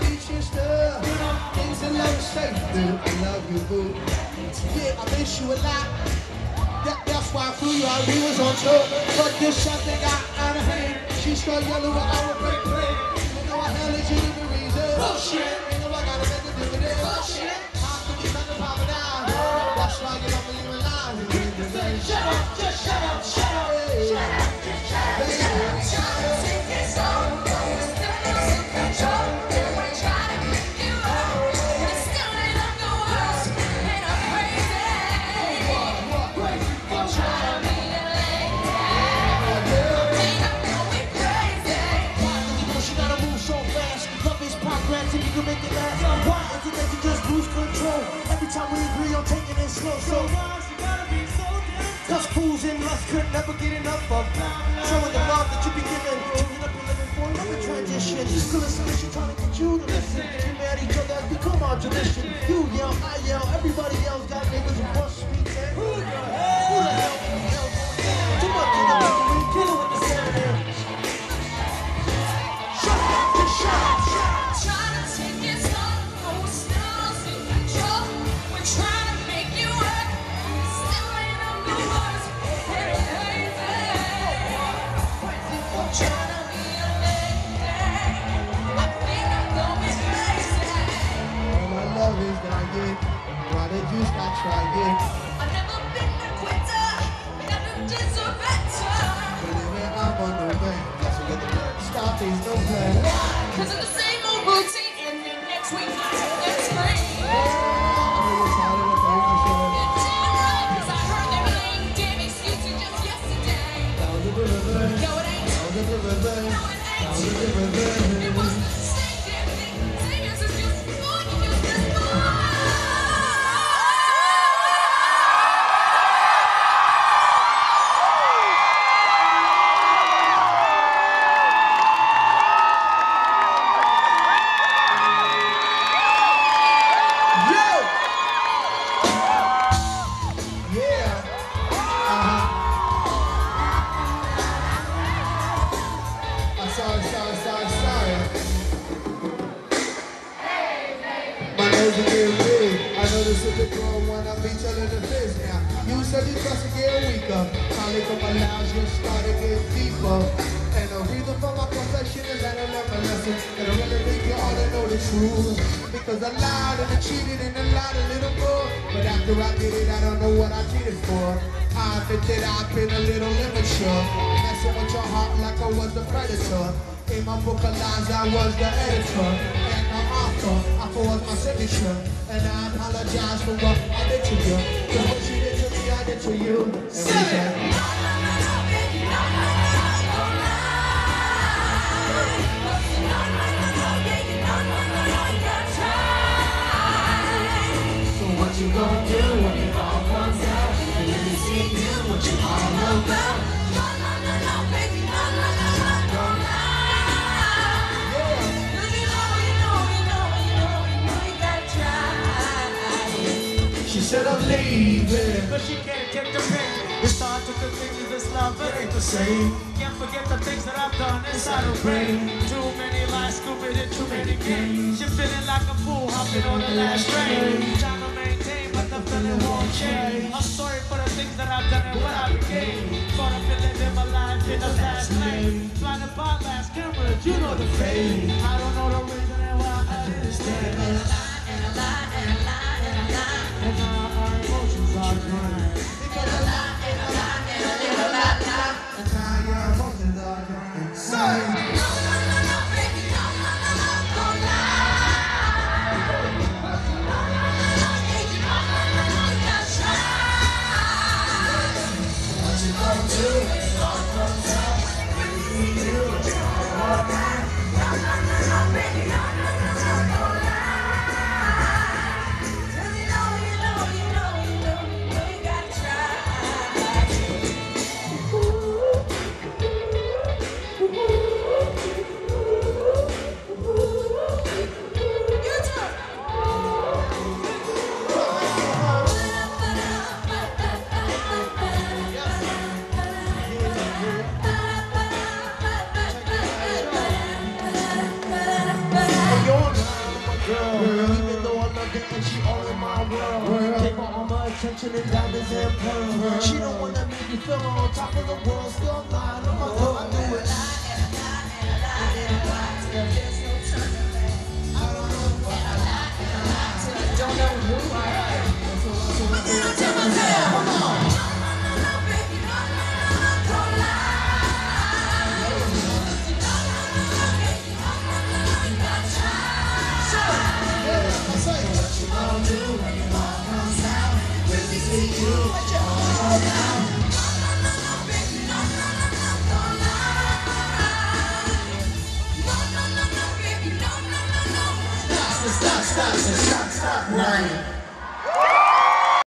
bitch stuff. Things I never say, I love you, boo. Yeah, I miss you a lot. That, that's why I flew you out, we was on tour. But this shot they got out of hand. She struck yellow with our break play. Even though I had legitimate reasons. Bullshit. Ain't though I gotta make a dividend. Bullshit. How could you not pop it out? That's why you don't believe in lies. Shut up, just shut up, shut up. Time we agree on taking it slow, so. Cause fools in lust could never get enough of Showing the love that you be giving Turning up living for another transition Still a solution trying to get you to listen. We mad at each other has become our tradition. You yell, I yell, everybody else got niggas who bust and Who the hell? Trying Nose is getting big. I know this is the girl when I be telling the biz now. You said you trust to get weaker. Finally from my lounge, you started getting deeper. And the reason for my confession is that I learned my. And I really think you ought to know the truth. Because I lied and I cheated and I lied a little more. But after I did it, I don't know what I did it for. I admit that I've been a little immature. Messing with your heart like I was the predator. In my book of lies, I was the editor. And I'm author, I forged my signature. And I apologize for what I did to you. Cause what you did to me, I did to you. And we said, But she can't the pain. It's hard to continue this love, it ain't the same. Can't forget the things that I've done inside her brain. Too many lies, stupid and too many games. You're feeling like a fool, hopping on the last train. Trying to maintain, but the feeling won't change. I'm sorry for the things that I've done and what I became. Caught up in living my life in the fast lane. Blinded by last camera, you know the fate. I don't know the reason and why I didn't stay. And a lie, and a lie, and a lie. And now our emotions and she all in my world. world. Gave her all my attention and diamonds and pearls. She don't wanna make me feel on top of the world, still lying on my oh, phone.